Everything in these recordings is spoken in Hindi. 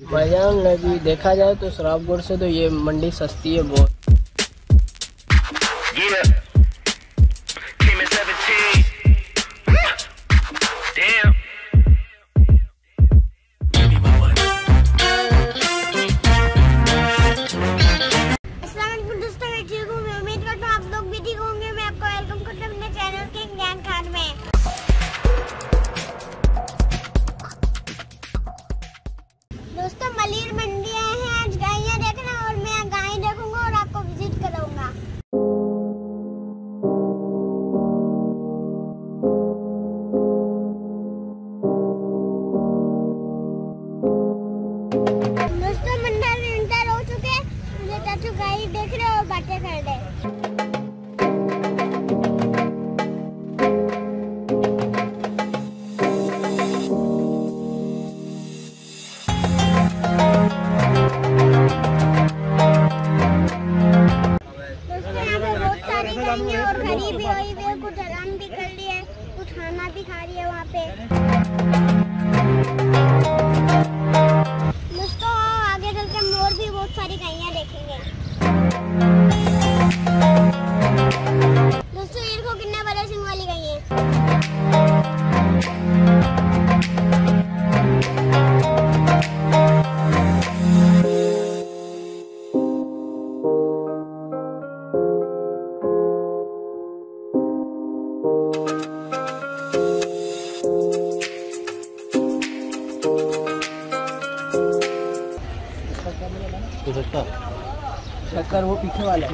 भाईजान भी देखा जाए तो शराबगढ़ से तो ये मंडी सस्ती है बहुत। दोस्तों मंडल इंटर हो चुके हैं। मुझे चाचू गाइड देख रहे हो बातें कर रहे सारी गायें देखेंगे। शक्कर वो पीछे वाला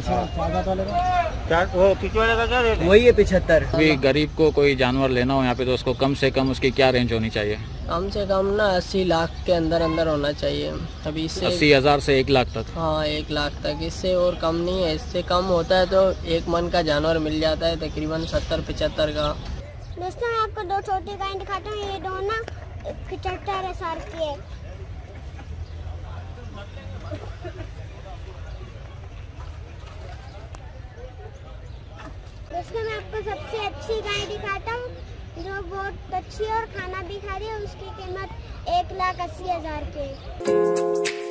वही है पिछहत्तर। अभी गरीब को कोई जानवर लेना हो यहाँ पे तो उसको कम से कम उसकी क्या रेंज होनी चाहिए? कम से कम ना अस्सी लाख के अंदर अंदर होना चाहिए। अभी इससे अस्सी हज़ार से एक लाख तक। हाँ एक लाख तक। इससे और कम नहीं है। इससे कम होता है तो एक मन का जानवर मिल जाता है तकरीबन सत्तर पचहत्तर का। दोस्तों मैं आपको दो छोटी गाय दिखाता हूँ। ये दो ना पिछहत्तर हज़ार की है दोस्तों मैं आपको सबसे अच्छी गाय दिखाता हूँ। जो बहुत अच्छी और खाना भी खा रही है, उसकी कीमत एक लाख अस्सी हज़ार की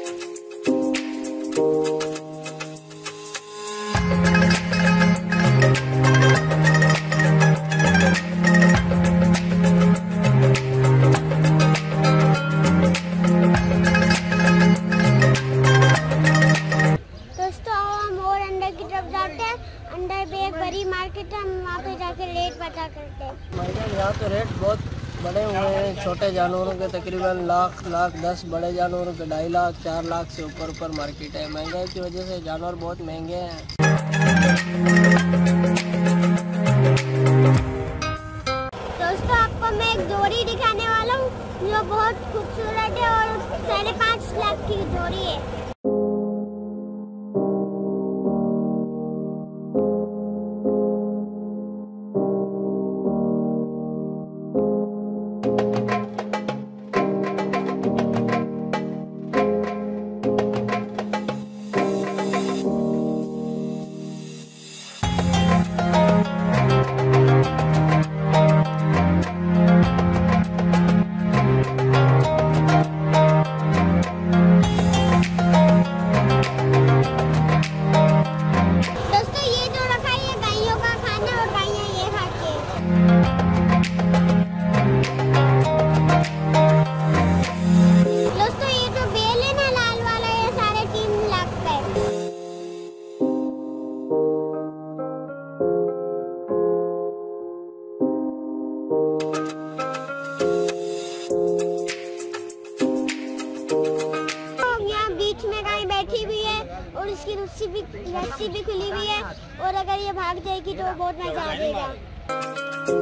बड़ी मार्केट है हम वहाँ पे जाके रेट पता करते हैं। यहाँ तो रेट बहुत बड़े हुए हैं। छोटे जानवरों के तकरीबन लाख लाख दस बड़े जानवरों के ढाई लाख चार लाख से ऊपर ऊपर मार्केट है। महँगाई की वजह से जानवर बहुत महँगे हैं। दोस्तों आपको मैं एक जोड़ी दिखाने वाला हूँ। जो बहुत खूबसूरत है और साढ़े पाँच लाख की जोड़ी है। खुली हुई है और अगर ये भाग जाएगी तो बहुत मज़ा आ जाएगा।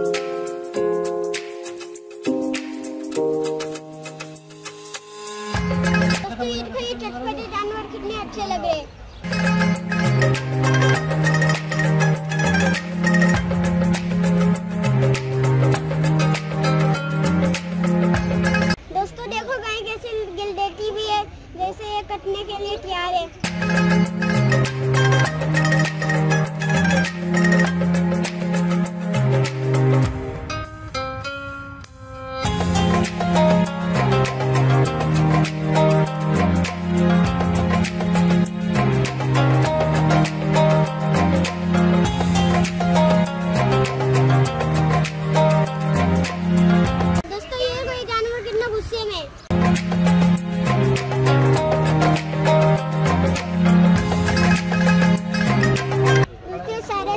ये ये चटपटे जानवर कितने अच्छे लगे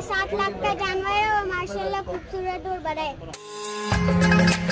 सात लाख का जानवर है और माशाल्लाह खूबसूरत और बड़ा है।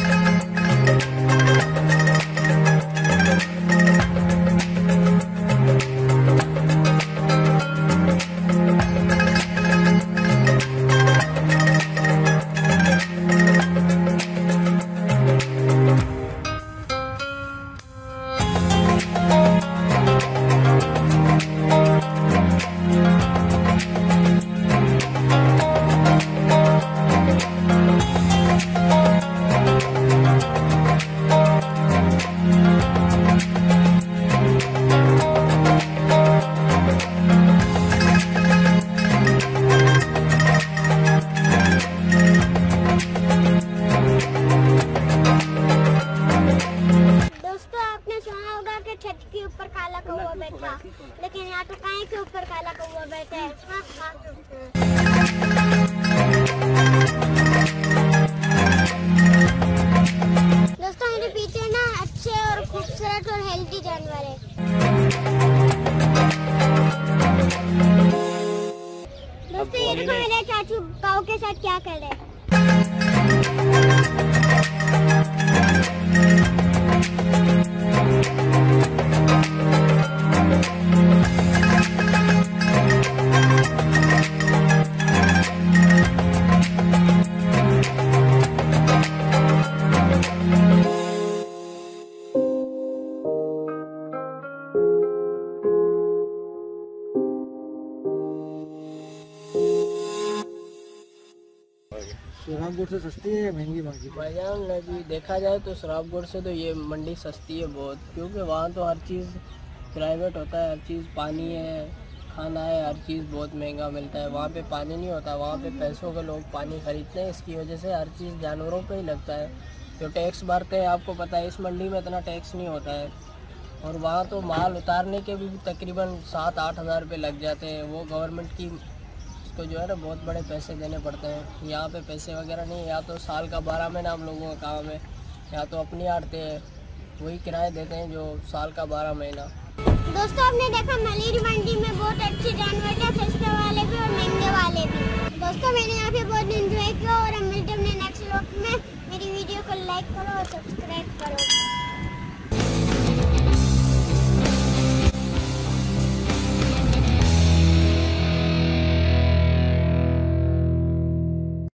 काऊ के साथ क्या कर? से सस्ती है या महँगी महँगी? भाईजान अभी देखा जाए तो शराबगढ़ से तो ये मंडी सस्ती है बहुत, क्योंकि वहाँ तो हर चीज़ प्राइवेट होता है, हर चीज़ पानी है, खाना है, हर चीज़ बहुत महँगा मिलता है। वहाँ पे पानी नहीं होता, वहाँ पे पैसों के लोग पानी खरीदते हैं, इसकी वजह से हर चीज़ जानवरों पे ही लगता है। जो टैक्स भरते हैं, आपको पता है, इस मंडी में इतना टैक्स नहीं होता है। और वहाँ तो माल उतारने के भी तकरीबन सात आठ हज़ार रुपये लग जाते हैं। वो गवर्नमेंट की उसको जो है ना बहुत बड़े पैसे देने पड़ते हैं। यहाँ पे पैसे वगैरह नहीं, या तो साल का बारह महीना हम लोगों का काम है, या तो अपनी आड़ते हैं, वही किराए देते हैं जो साल का बारह महीना। दोस्तों, आपने देखा मलेरी मंडी में बहुत अच्छे जानवर थे सस्ते वाले भी और महँगे वाले भी। दोस्तों, मैंने यहाँ पे बहुत इंजॉय किया और हम